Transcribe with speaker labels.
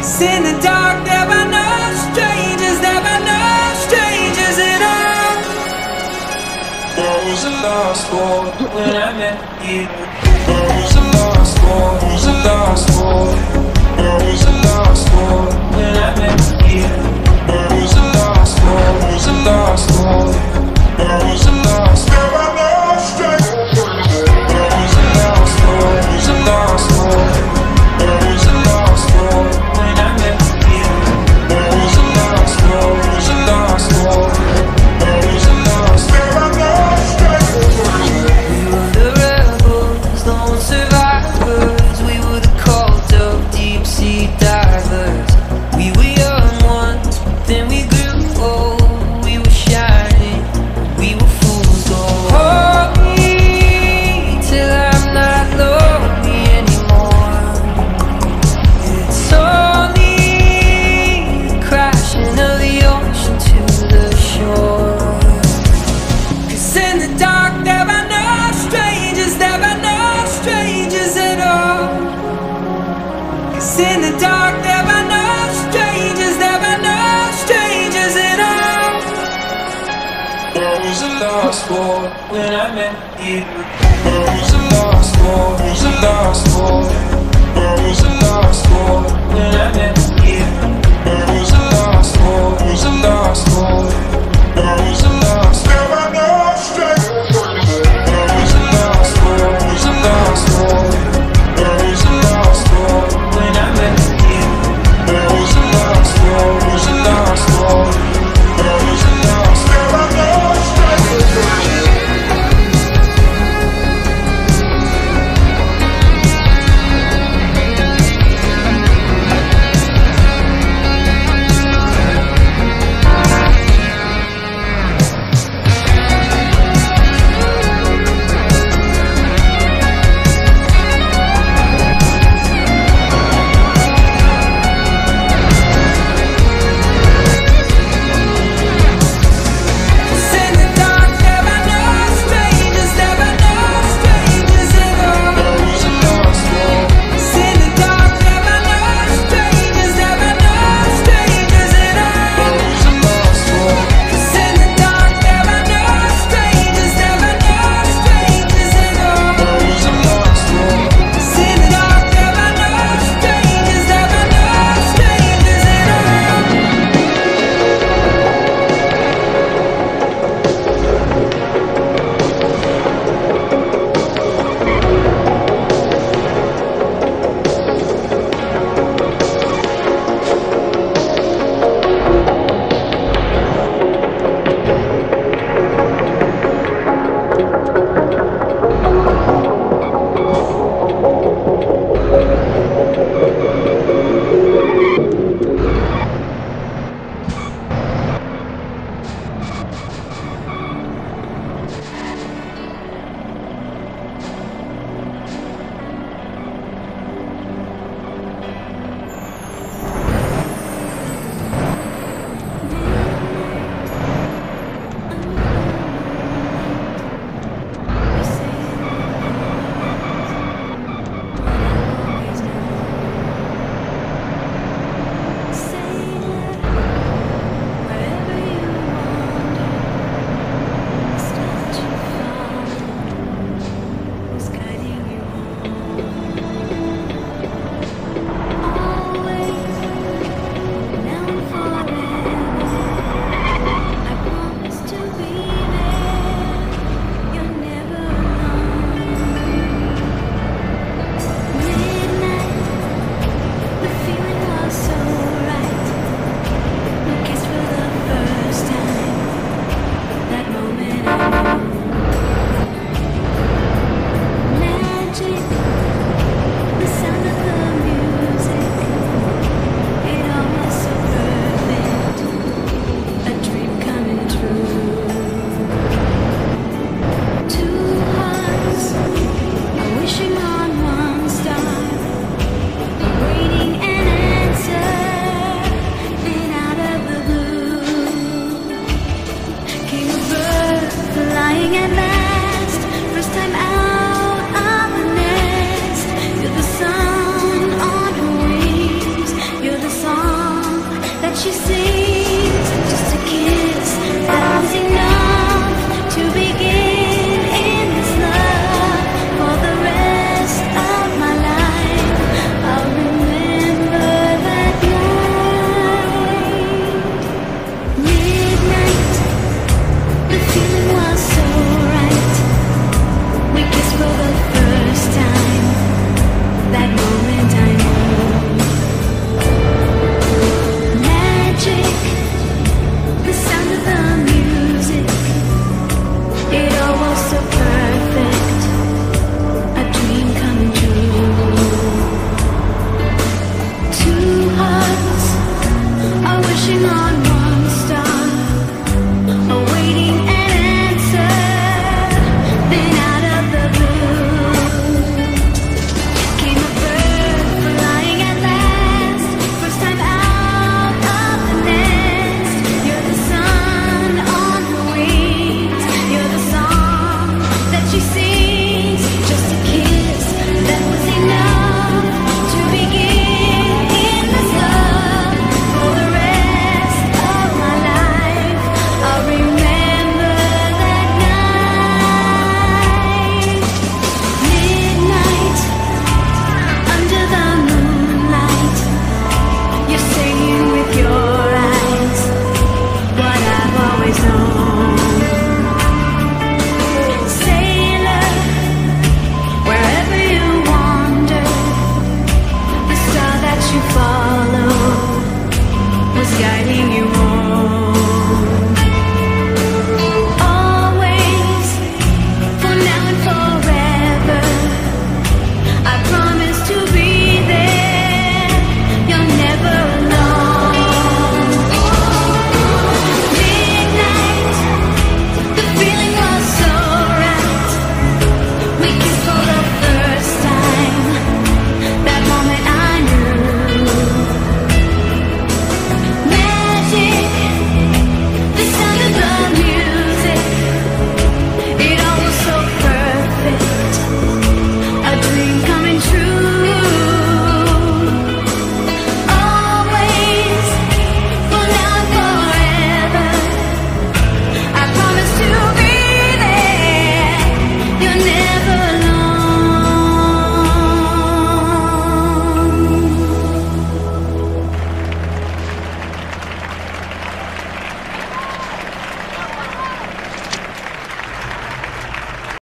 Speaker 1: It's in the dark, there are no strangers, there are no strangers at all.
Speaker 2: I was a lost boy when I met you. I was a lost boy, I was a lost boy, I was a lost I met you. I was a lost boy, was a lost boy. and I